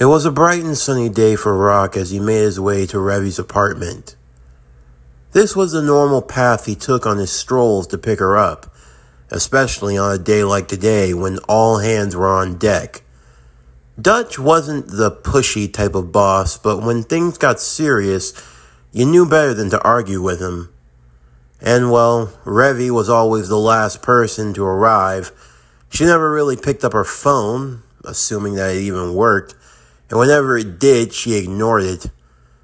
It was a bright and sunny day for Rock as he made his way to Revy's apartment. This was the normal path he took on his strolls to pick her up, especially on a day like today when all hands were on deck. Dutch wasn't the pushy type of boss, but when things got serious, you knew better than to argue with him. And well, Revy was always the last person to arrive. She never really picked up her phone, assuming that it even worked, and whenever it did, she ignored it.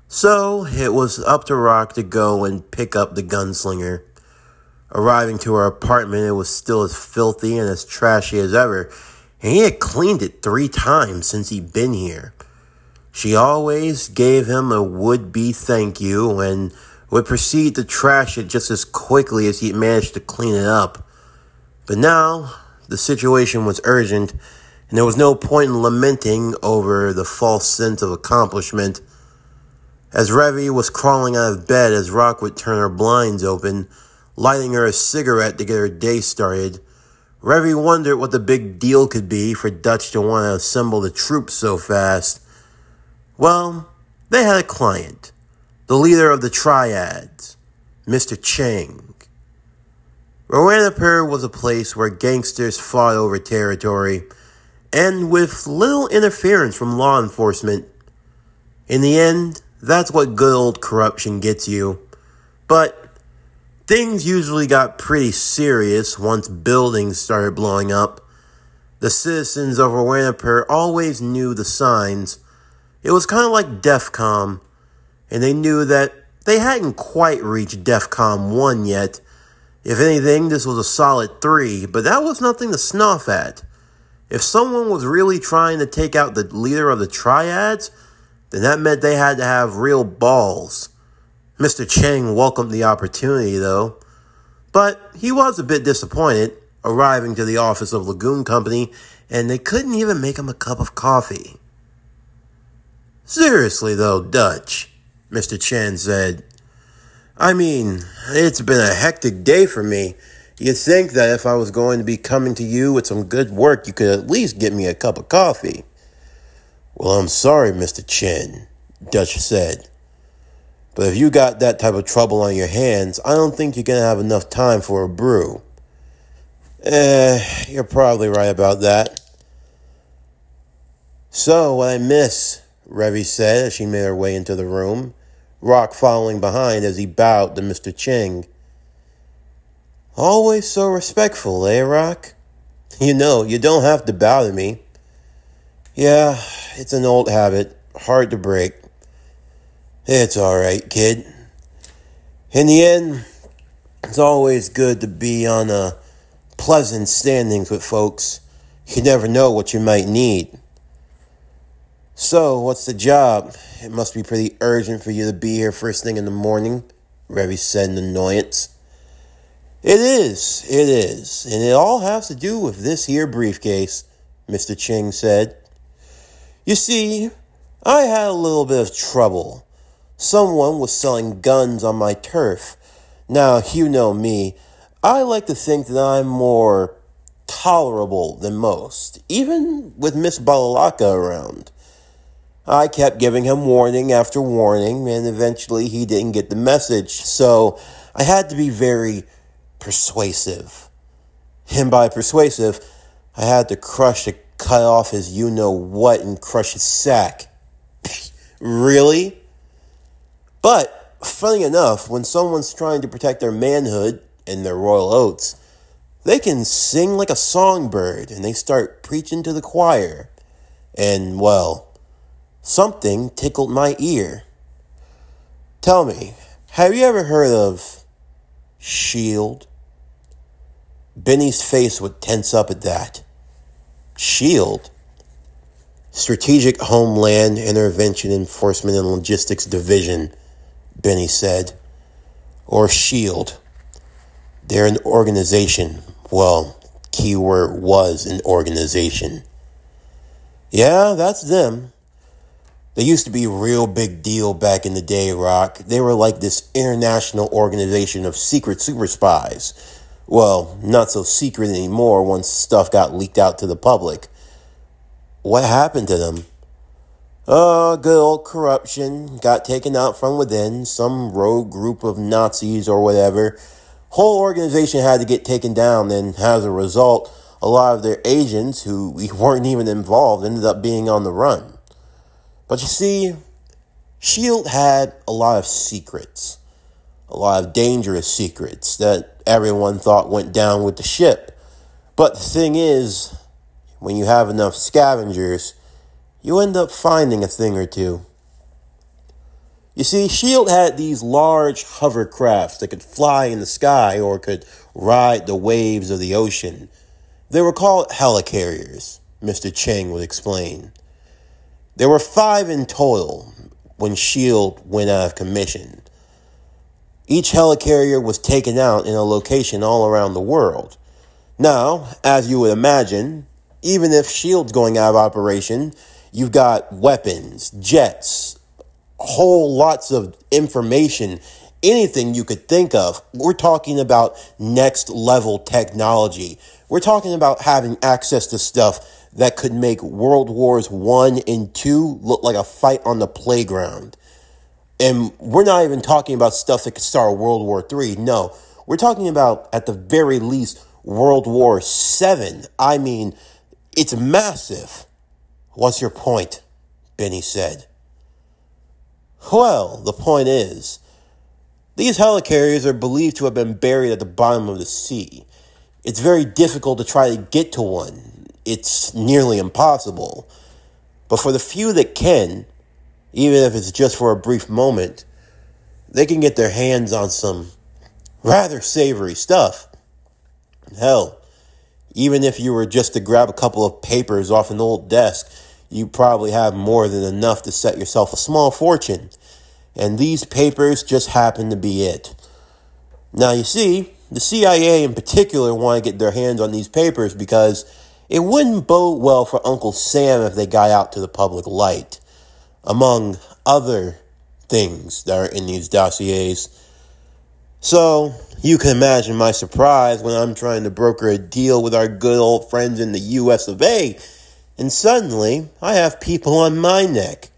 So it was up to Rock to go and pick up the gunslinger. Arriving to her apartment, it was still as filthy and as trashy as ever, and he had cleaned it three times since he'd been here. She always gave him a would be thank you and would proceed to trash it just as quickly as he managed to clean it up. But now, the situation was urgent, and there was no point in lamenting over the false sense of accomplishment. As Revy was crawling out of bed as Rock would turn her blinds open, lighting her a cigarette to get her day started, Revy wondered what the big deal could be for Dutch to want to assemble the troops so fast. Well, they had a client, the leader of the Triads, Mr. Cheng. Roanapur was a place where gangsters fought over territory, and with little interference from law enforcement. In the end, that's what good old corruption gets you. But Things usually got pretty serious once buildings started blowing up. The citizens of Roanapur always knew the signs. It was kind of like DEFCON, and they knew that they hadn't quite reached DEFCON 1 yet. If anything, this was a solid 3, but that was nothing to snuff at. If someone was really trying to take out the leader of the Triads, then that meant they had to have real balls. Mr. Cheng welcomed the opportunity, though, but he was a bit disappointed arriving to the office of Lagoon Company, and they couldn't even make him a cup of coffee. Seriously, though, Dutch, Mr. Chen said, I mean, it's been a hectic day for me. You'd think that if I was going to be coming to you with some good work, you could at least get me a cup of coffee. Well, I'm sorry, Mr. Chen, Dutch said. But if you got that type of trouble on your hands, I don't think you're going to have enough time for a brew. Eh, you're probably right about that. So, what I miss, Revy said as she made her way into the room, Rock following behind as he bowed to Mr. Cheng. Always so respectful, eh, Rock? You know, you don't have to bow to me. Yeah, it's an old habit, hard to break. It's all right, kid. In the end, it's always good to be on a pleasant standings with folks. You never know what you might need. So, what's the job? It must be pretty urgent for you to be here first thing in the morning, Revy said in annoyance. It is, it is, and it all has to do with this here briefcase, Mr. Cheng said. You see, I had a little bit of trouble Someone was selling guns on my turf. Now, you know me. I like to think that I'm more tolerable than most, even with Miss Balalaika around. I kept giving him warning after warning, and eventually he didn't get the message, so I had to be very persuasive. And by persuasive, I had to crush to cut off his you know what and crush his sack. really? But funny enough, when someone's trying to protect their manhood and their royal oats, they can sing like a songbird and they start preaching to the choir. And, well, something tickled my ear. Tell me, have you ever heard of SHIELD? Benny's face would tense up at that. SHIELD? Strategic Homeland Intervention Enforcement and Logistics Division Benny said, or SHIELD. They're an organization. Well, keyword was an organization. Yeah, that's them. They used to be a real big deal back in the day, Rock. They were like this international organization of secret super spies. Well, not so secret anymore once stuff got leaked out to the public. What happened to them? Uh, good old corruption got taken out from within, some rogue group of Nazis or whatever. Whole organization had to get taken down, and as a result, a lot of their agents who weren't even involved ended up being on the run. But you see, S.H.I.E.L.D. had a lot of secrets, a lot of dangerous secrets that everyone thought went down with the ship. But the thing is, when you have enough scavengers, you end up finding a thing or two. You see, S.H.I.E.L.D. had these large hovercrafts that could fly in the sky or could ride the waves of the ocean. They were called helicarriers, Mr. Chang would explain. There were five in total when S.H.I.E.L.D. went out of commission. Each helicarrier was taken out in a location all around the world. Now, as you would imagine, even if S.H.I.E.L.D's going out of operation, you've got weapons, jets, whole lots of information, anything you could think of. We're talking about next level technology. We're talking about having access to stuff that could make World Wars 1 and 2 look like a fight on the playground. And we're not even talking about stuff that could start World War 3. No, we're talking about, at the very least, World War 7. I mean, it's massive. What's your point? Benny said. Well, the point is, these helicarriers are believed to have been buried at the bottom of the sea. It's very difficult to try to get to one it's nearly impossible. But for the few that can, even if it's just for a brief moment, they can get their hands on some rather savory stuff. Hell, even if you were just to grab a couple of papers off an old desk, you probably have more than enough to set yourself a small fortune. And these papers just happen to be it. Now, you see, the CIA in particular want to get their hands on these papers because it wouldn't bode well for Uncle Sam if they got out to the public light, among other things that are in these dossiers. So, you can imagine my surprise when I'm trying to broker a deal with our good old friends in the US of A, and suddenly I have people on my neck.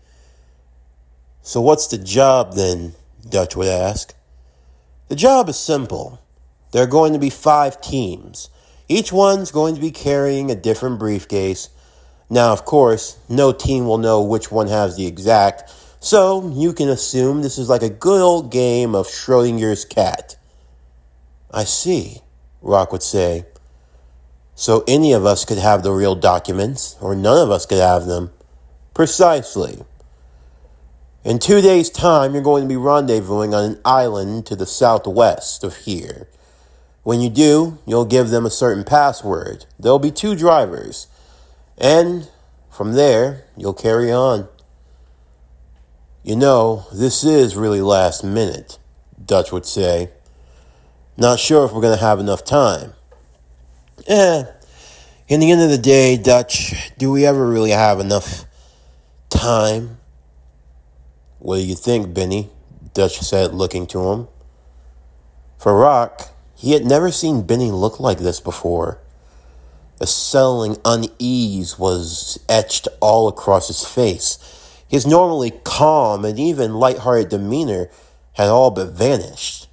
So, what's the job then? Dutch would ask. The job is simple. There are going to be five teams. Each one's going to be carrying a different briefcase. Now, of course, no team will know which one has the exact, so you can assume this is like a good old game of Schrodinger's cat. I see, Rock would say. So any of us could have the real documents, or none of us could have them. Precisely. In two days' time, you're going to be rendezvousing on an island to the southwest of here. When you do, you'll give them a certain password. There'll be two drivers. And from there, you'll carry on. You know, this is really last minute, Dutch would say. Not sure if we're going to have enough time. Eh, in the end of the day, Dutch, do we ever really have enough time? What do you think, Benny? Dutch said, looking to him. For Rock, he had never seen Benny look like this before. A settling unease was etched all across his face. His normally calm and even light-hearted demeanor had all but vanished.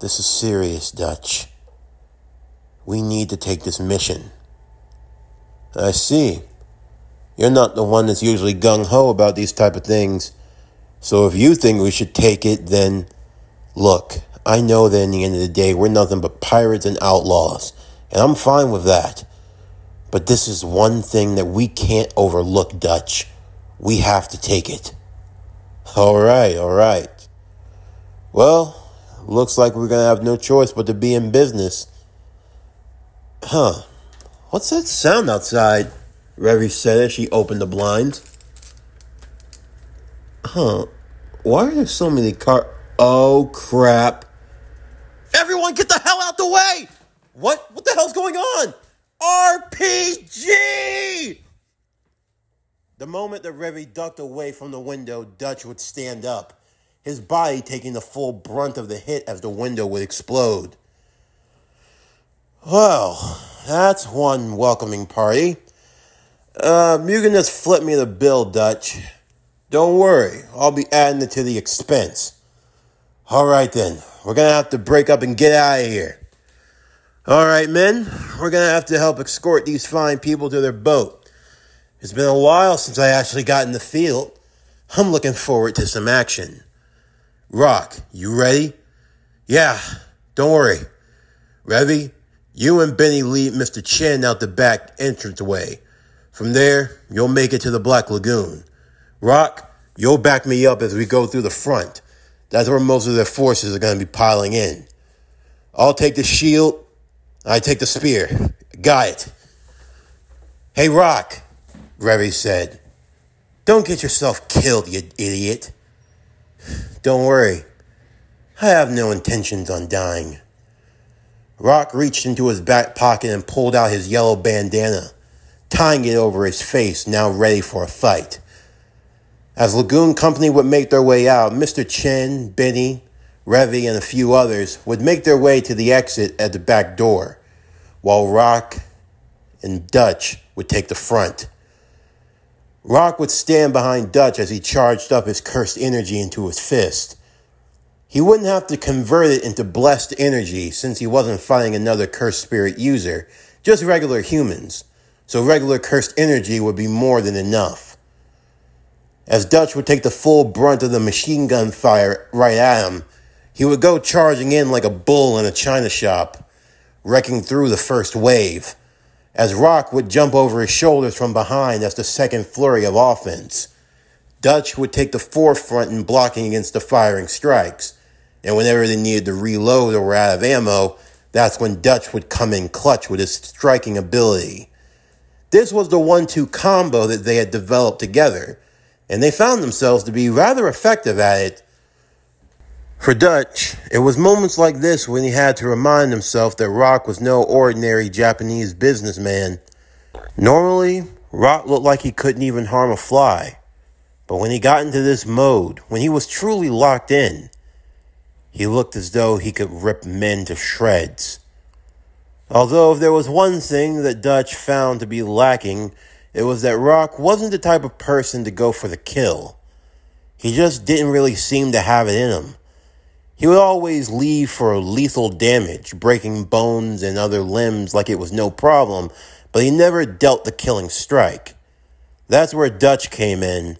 This is serious, Dutch. We need to take this mission. I see. You're not the one that's usually gung ho about these type of things. So if you think we should take it, then look, I know that in the end of the day, we're nothing but pirates and outlaws, and I'm fine with that. But this is one thing that we can't overlook, Dutch. We have to take it. All right, all right. Well, looks like we're going to have no choice but to be in business. Huh. What's that sound outside? Revy said as she opened the blinds. Huh. Why are there so many car? Oh, crap. Everyone get the hell out the way! What? What the hell's going on? RPG! The moment that Revy ducked away from the window, Dutch would stand up, his body taking the full brunt of the hit as the window would explode. Well, that's one welcoming party. Uh, you can just flip me the bill, Dutch. Don't worry, I'll be adding it to the expense. All right then, we're gonna have to break up and get out of here. All right, men, we're gonna have to help escort these fine people to their boat. It's been a while since I actually got in the field. I'm looking forward to some action. Rock, you ready? Yeah, don't worry. Revy, you and Benny lead Mr. Chen out the back entranceway. From there, you'll make it to the Black Lagoon. Rock, you'll back me up as we go through the front. That's where most of their forces are going to be piling in. I'll take the shield. I take the spear. Got it. Hey, Rock, Revy said. Don't get yourself killed, you idiot. Don't worry. I have no intentions on dying. Rock reached into his back pocket and pulled out his yellow bandana, tying it over his face, now ready for a fight. As Lagoon Company would make their way out, Mr. Chen, Benny, Revy, and a few others would make their way to the exit at the back door, while Rock and Dutch would take the front. Rock would stand behind Dutch as he charged up his cursed energy into his fist. He wouldn't have to convert it into blessed energy since he wasn't fighting another cursed spirit user, just regular humans, so regular cursed energy would be more than enough as Dutch would take the full brunt of the machine gun fire right at him. He would go charging in like a bull in a china shop, wrecking through the first wave, as Rock would jump over his shoulders from behind as the second flurry of offense. Dutch would take the forefront in blocking against the firing strikes, and whenever they needed to reload or were out of ammo, that's when Dutch would come in clutch with his striking ability. This was the one two combo that they had developed together and they found themselves to be rather effective at it. For Dutch, it was moments like this when he had to remind himself that Rock was no ordinary Japanese businessman. Normally, Rock looked like he couldn't even harm a fly. But when he got into this mode, when he was truly locked in, he looked as though he could rip men to shreds. Although if there was one thing that Dutch found to be lacking, it was that Rock wasn't the type of person to go for the kill. He just didn't really seem to have it in him. He would always leave for lethal damage, breaking bones and other limbs like it was no problem, but he never dealt the killing strike. That's where Dutch came in.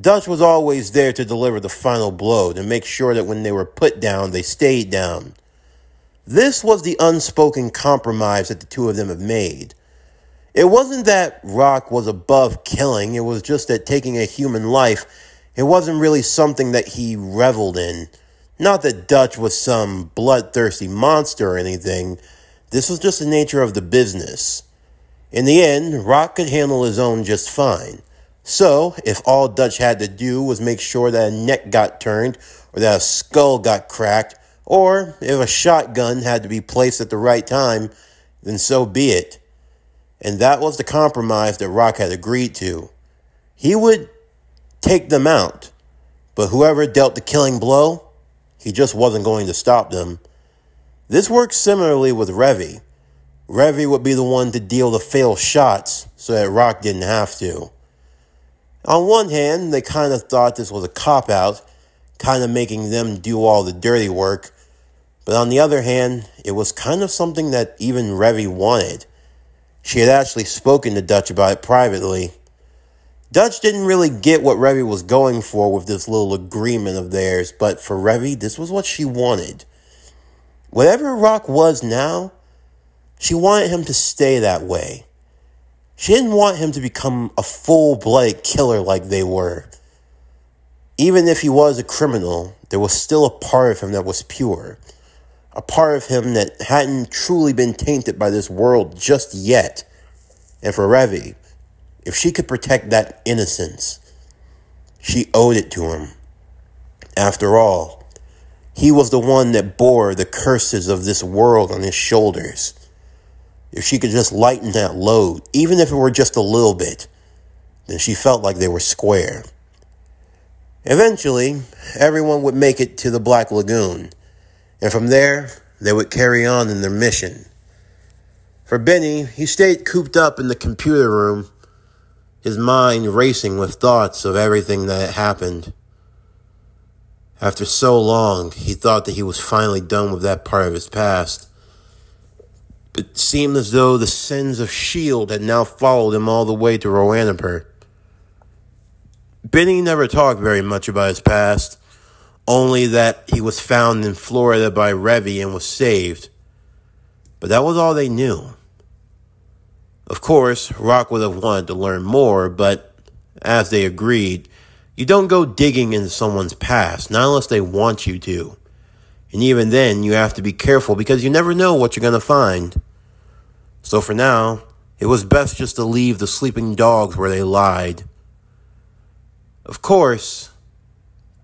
Dutch was always there to deliver the final blow, to make sure that when they were put down, they stayed down. This was the unspoken compromise that the two of them have made. It wasn't that Rock was above killing, it was just that taking a human life, it wasn't really something that he reveled in. Not that Dutch was some bloodthirsty monster or anything, this was just the nature of the business. In the end, Rock could handle his own just fine. So, if all Dutch had to do was make sure that a neck got turned, or that a skull got cracked, or if a shotgun had to be placed at the right time, then so be it. And that was the compromise that Rock had agreed to. He would take them out, but whoever dealt the killing blow, he just wasn't going to stop them. This works similarly with Revy. Revy would be the one to deal the fatal shots so that Rock didn't have to. On one hand, they kind of thought this was a cop out, kind of making them do all the dirty work. But on the other hand, it was kind of something that even Revy wanted. She had actually spoken to Dutch about it privately. Dutch didn't really get what Revy was going for with this little agreement of theirs, but for Revy, this was what she wanted. Whatever Rock was now, she wanted him to stay that way. She didn't want him to become a full blooded killer like they were. Even if he was a criminal, there was still a part of him that was pure a part of him that hadn't truly been tainted by this world just yet. And for Revy, if she could protect that innocence, she owed it to him. After all, he was the one that bore the curses of this world on his shoulders. If she could just lighten that load, even if it were just a little bit, then she felt like they were square. Eventually, everyone would make it to the Black Lagoon and from there, they would carry on in their mission. For Benny, he stayed cooped up in the computer room, his mind racing with thoughts of everything that had happened. After so long, he thought that he was finally done with that part of his past. It seemed as though the sins of S.H.I.E.L.D. had now followed him all the way to Roanoke. Benny never talked very much about his past, only that he was found in Florida by Revy and was saved. But that was all they knew. Of course, Rock would have wanted to learn more, but as they agreed, you don't go digging into someone's past, not unless they want you to. And even then, you have to be careful because you never know what you're going to find. So for now, it was best just to leave the sleeping dogs where they lied. Of course,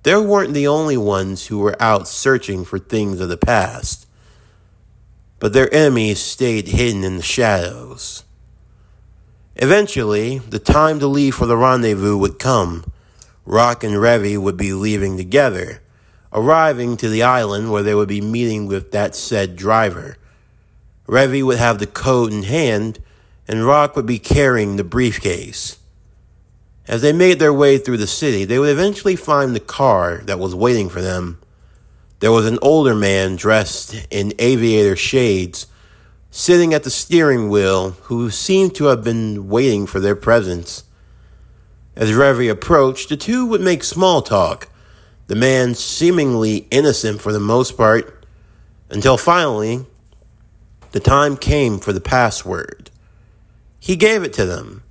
they weren't the only ones who were out searching for things of the past, but their enemies stayed hidden in the shadows. Eventually, the time to leave for the rendezvous would come. Rock and Revy would be leaving together, arriving to the island where they would be meeting with that said driver. Revy would have the code in hand, and Rock would be carrying the briefcase. As they made their way through the city, they would eventually find the car that was waiting for them. There was an older man dressed in aviator shades sitting at the steering wheel who seemed to have been waiting for their presence. As Revy approached, the two would make small talk, the man seemingly innocent for the most part, until finally the time came for the password. He gave it to them.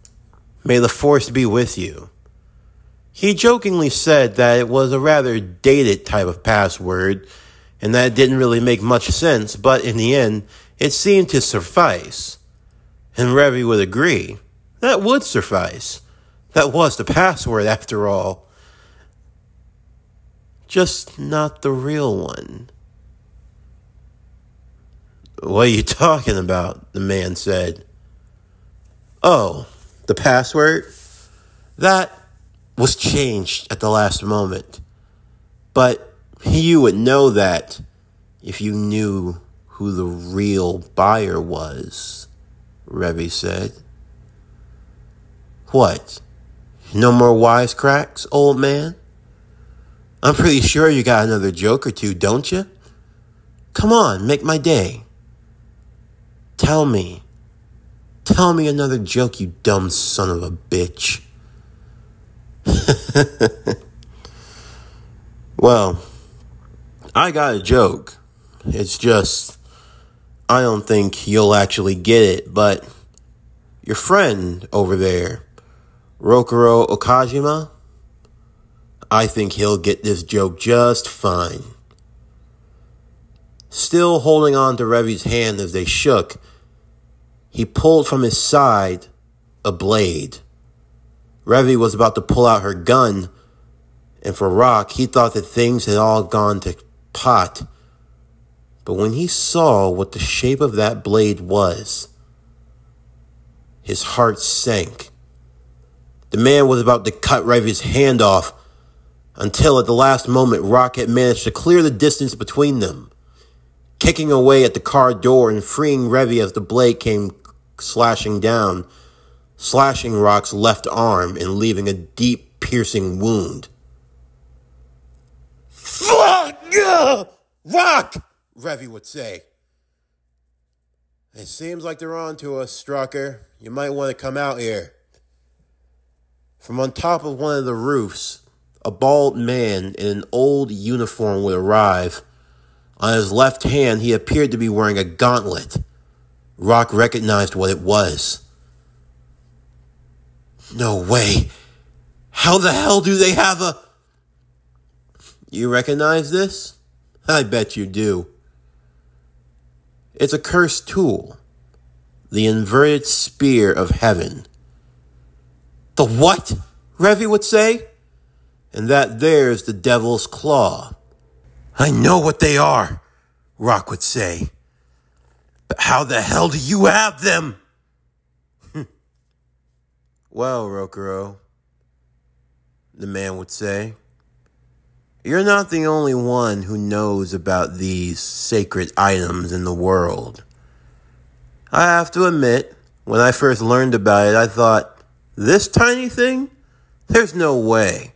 May the force be with you. He jokingly said that it was a rather dated type of password and that didn't really make much sense, but in the end, it seemed to suffice. And Revy would agree. That would suffice. That was the password, after all. Just not the real one. What are you talking about? The man said. Oh, the password? That was changed at the last moment. But you would know that if you knew who the real buyer was, Revy said. What? No more wisecracks, old man? I'm pretty sure you got another joke or two, don't you? Come on, make my day. Tell me. Tell me another joke, you dumb son of a bitch. well, I got a joke. It's just I don't think you'll actually get it, but your friend over there, Rokuro Okajima, I think he'll get this joke just fine. Still holding on to Revy's hand as they shook, he pulled from his side a blade. Revy was about to pull out her gun, and for Rock, he thought that things had all gone to pot but when he saw what the shape of that blade was, his heart sank. The man was about to cut Revy's hand off until at the last moment Rock had managed to clear the distance between them, kicking away at the car door and freeing Revy as the blade came slashing down, slashing Rock's left arm and leaving a deep, piercing wound. Fuck! Rock! Revy would say. It seems like they're on to us, Strucker. You might want to come out here. From on top of one of the roofs, a bald man in an old uniform would arrive. On his left hand, he appeared to be wearing a gauntlet. Rock recognized what it was. No way. How the hell do they have a. You recognize this? I bet you do. It's a cursed tool. The inverted spear of heaven. The what? Revy would say. And that there's the devil's claw. I know what they are, Rock would say. But how the hell do you have them? well, Rokuro, the man would say. You're not the only one who knows about these sacred items in the world. I have to admit, when I first learned about it, I thought, This tiny thing? There's no way.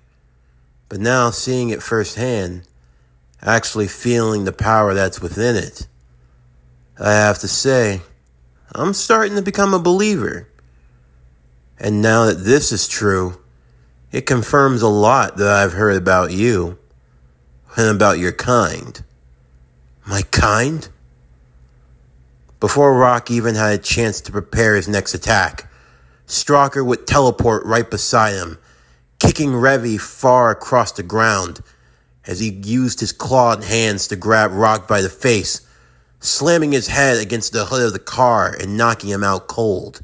But now seeing it firsthand, actually feeling the power that's within it, I have to say, I'm starting to become a believer. And now that this is true, it confirms a lot that I've heard about you and about your kind. My kind? Before Rock even had a chance to prepare his next attack, Strucker would teleport right beside him, kicking Revy far across the ground as he used his clawed hands to grab Rock by the face, slamming his head against the hood of the car and knocking him out cold,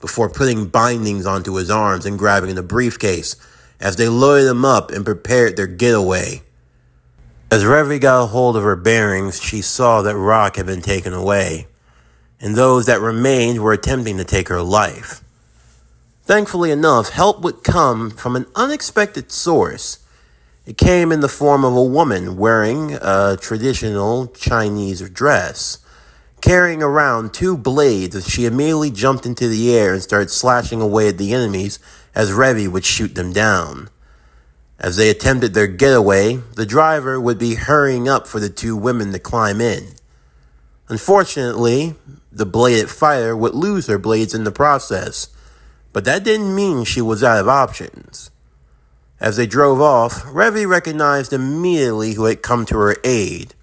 before putting bindings onto his arms and grabbing the briefcase as they loaded him up and prepared their getaway. As Revy got a hold of her bearings, she saw that Rock had been taken away, and those that remained were attempting to take her life. Thankfully enough, help would come from an unexpected source. It came in the form of a woman wearing a traditional Chinese dress, carrying around two blades she immediately jumped into the air and started slashing away at the enemies as Revy would shoot them down. As they attempted their getaway, the driver would be hurrying up for the two women to climb in. Unfortunately, the bladed fighter would lose her blades in the process, but that didn't mean she was out of options. As they drove off, Revy recognized immediately who had come to her aid.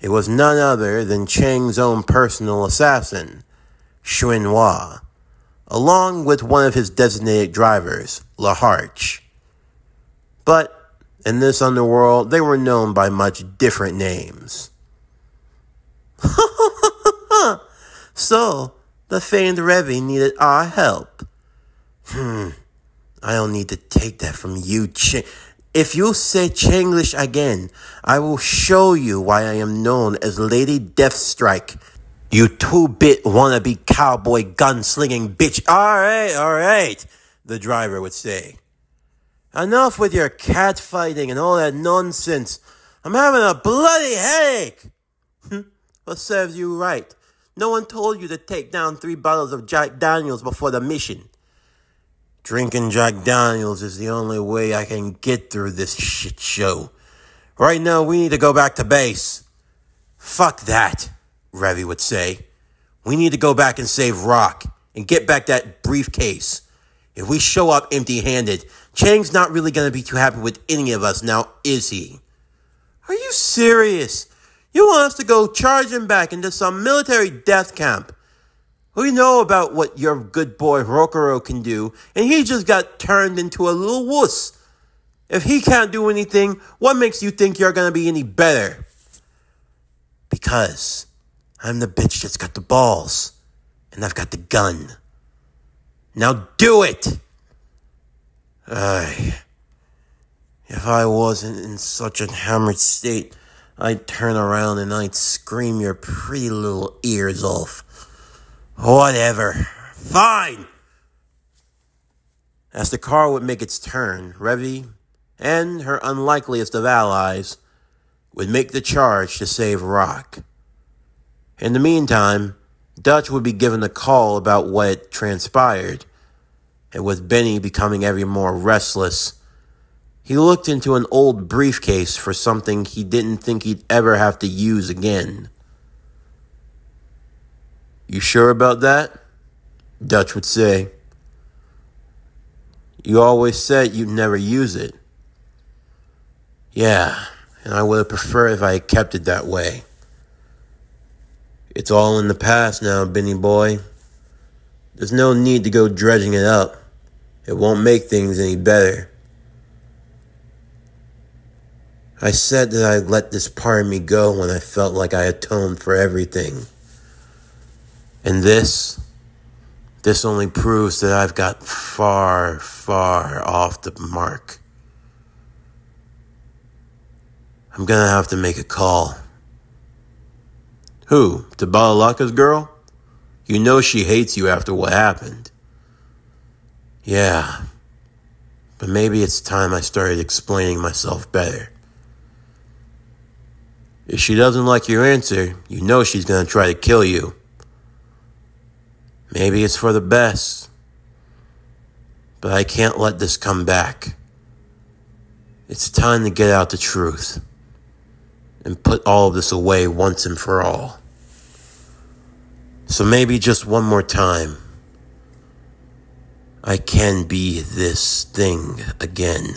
It was none other than Chang's own personal assassin, Shenhua, along with one of his designated drivers, Laharche. But in this underworld, they were known by much different names. so, the famed Revy needed our help. Hmm. I don't need to take that from you, Chang. If you say Chinglish again, I will show you why I am known as Lady Deathstrike. You two-bit wannabe cowboy gunslinging bitch. All right, all right, the driver would say. Enough with your catfighting and all that nonsense. I'm having a bloody headache. Hmm, what serves you right? No one told you to take down three bottles of Jack Daniels before the mission. Drinking Jack Daniels is the only way I can get through this shit show. Right now, we need to go back to base. Fuck that, Revy would say. We need to go back and save Rock and get back that briefcase. If we show up empty handed, Chang's not really going to be too happy with any of us now, is he? Are you serious? You want us to go charging back into some military death camp? We know about what your good boy Rokuro can do, and he just got turned into a little wuss. If he can't do anything, what makes you think you're gonna be any better? Because I'm the bitch that's got the balls, and I've got the gun. Now do it! Ay. If I wasn't in such a hammered state, I'd turn around and I'd scream your pretty little ears off. Whatever. Fine. As the car would make its turn, Revy and her unlikeliest of allies would make the charge to save Rock. In the meantime, Dutch would be given a call about what transpired, and with Benny becoming ever more restless, he looked into an old briefcase for something he didn't think he'd ever have to use again. You sure about that? Dutch would say. You always said you'd never use it. Yeah, and I would have preferred if I had kept it that way. It's all in the past now, Benny boy. There's no need to go dredging it up. It won't make things any better. I said that I'd let this part of me go when I felt like I atoned for everything. And this, this only proves that I've got far, far off the mark. I'm gonna have to make a call. Who? To Balalaika's girl? You know she hates you after what happened. Yeah. But maybe it's time I started explaining myself better. If she doesn't like your answer, you know she's gonna try to kill you. Maybe it's for the best. But I can't let this come back. It's time to get out the truth and put all of this away once and for all. So maybe just one more time. I can be this thing again.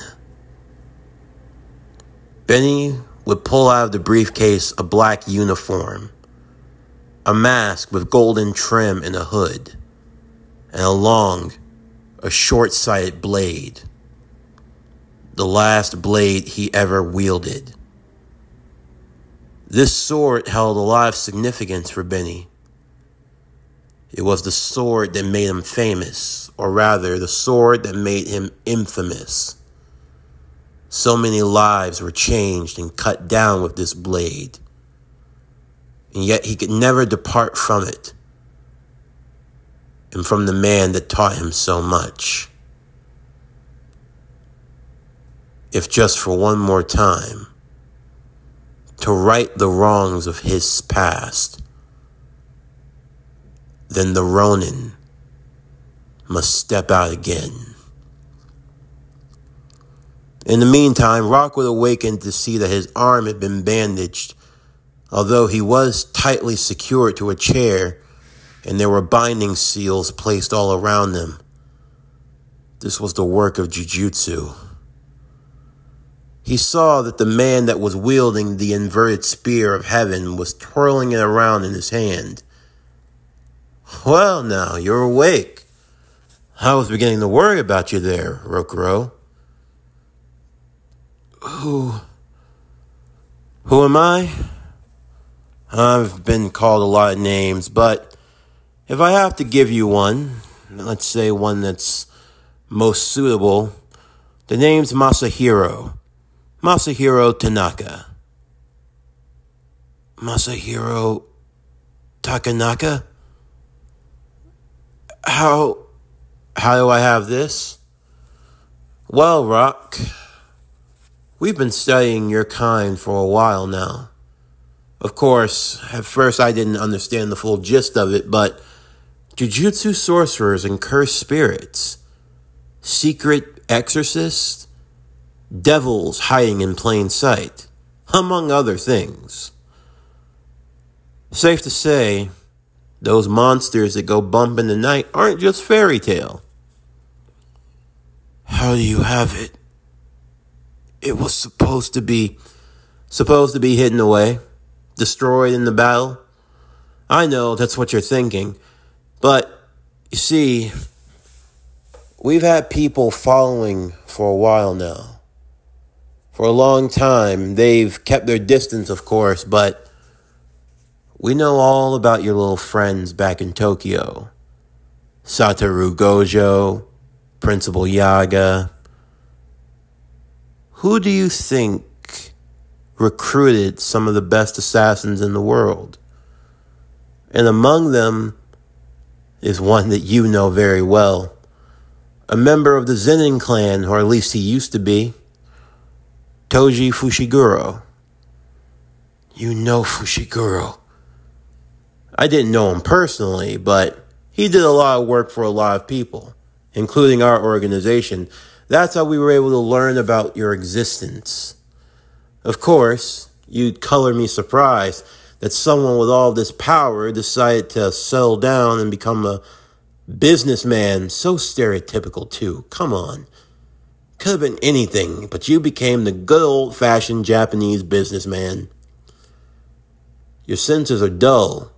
Benny would pull out of the briefcase a black uniform, a mask with golden trim and a hood, and a long, a short sighted blade. The last blade he ever wielded. This sword held a lot of significance for Benny. It was the sword that made him famous, or rather, the sword that made him infamous. So many lives were changed and cut down with this blade, and yet he could never depart from it and from the man that taught him so much. If just for one more time, to right the wrongs of his past then the Ronin must step out again. In the meantime, Rock would awaken to see that his arm had been bandaged, although he was tightly secured to a chair and there were binding seals placed all around him. This was the work of Jujutsu. He saw that the man that was wielding the inverted spear of heaven was twirling it around in his hand well, now, you're awake. I was beginning to worry about you there, Rokuro. Who. Who am I? I've been called a lot of names, but if I have to give you one, let's say one that's most suitable, the name's Masahiro. Masahiro Tanaka. Masahiro Takanaka? How how do I have this? Well, Rock, we've been studying your kind for a while now. Of course, at first I didn't understand the full gist of it, but Jujutsu sorcerers and cursed spirits, secret exorcists, devils hiding in plain sight, among other things. Safe to say, those monsters that go bump in the night aren't just fairy tale. How do you have it? It was supposed to be supposed to be hidden away, destroyed in the battle. I know that's what you're thinking, but you see, we've had people following for a while now. For a long time, they've kept their distance, of course, but we know all about your little friends back in Tokyo. Satoru Gojo, Principal Yaga. Who do you think recruited some of the best assassins in the world? And among them is one that you know very well. A member of the Zenin clan, or at least he used to be. Toji Fushiguro. You know Fushiguro. I didn't know him personally, but he did a lot of work for a lot of people, including our organization. That's how we were able to learn about your existence. Of course, you'd color me surprised that someone with all this power decided to settle down and become a businessman. So stereotypical, too. Come on. Could have been anything, but you became the good old fashioned Japanese businessman. Your senses are dull.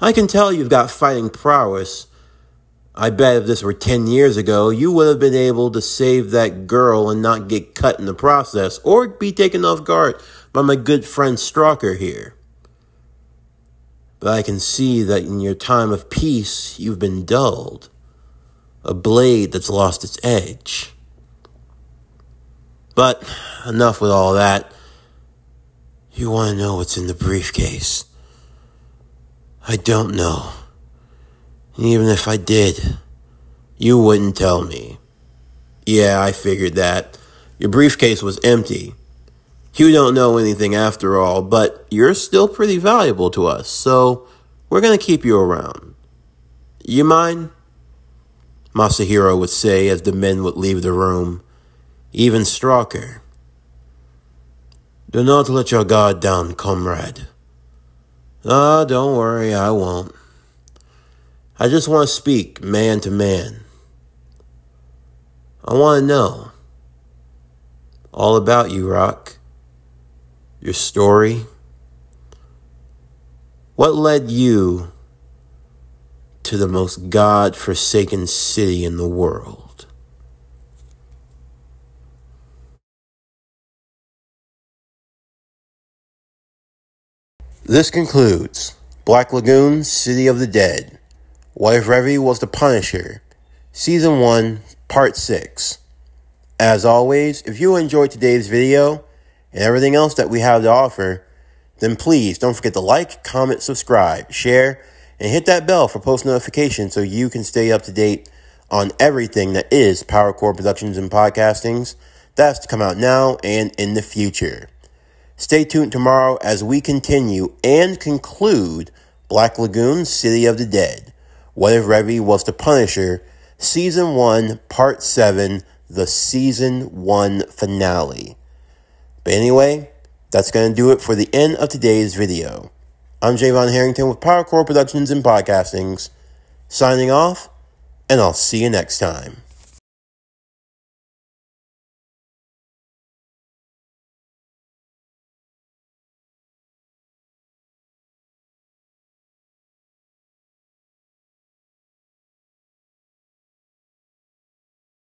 I can tell you've got fighting prowess. I bet if this were 10 years ago, you would have been able to save that girl and not get cut in the process, or be taken off guard by my good friend Strucker here. But I can see that in your time of peace, you've been dulled. A blade that's lost its edge. But enough with all that. You want to know what's in the briefcase. I don't know. Even if I did, you wouldn't tell me. Yeah, I figured that. Your briefcase was empty. You don't know anything after all, but you're still pretty valuable to us, so we're going to keep you around. You mind? Masahiro would say as the men would leave the room. Even Strucker. Do not let your guard down, comrade. Ah, don't worry, I won't. I just want to speak man to man. I want to know all about you, Rock. Your story. What led you to the most God forsaken city in the world? This concludes Black Lagoon City of the Dead. What if Revy was the Punisher? Season 1, Part 6. As always, if you enjoyed today's video and everything else that we have to offer, then please don't forget to like, comment, subscribe, share, and hit that bell for post notifications so you can stay up to date on everything that is PowerCore Productions and Podcastings. That's to come out now and in the future. Stay tuned tomorrow as we continue and conclude Black Lagoon City of the Dead. What if Revy was the Punisher? Season 1, Part 7, the Season 1 finale. But anyway, that's going to do it for the end of today's video. I'm Javon Harrington with PowerCore Productions and Podcastings, signing off, and I'll see you next time.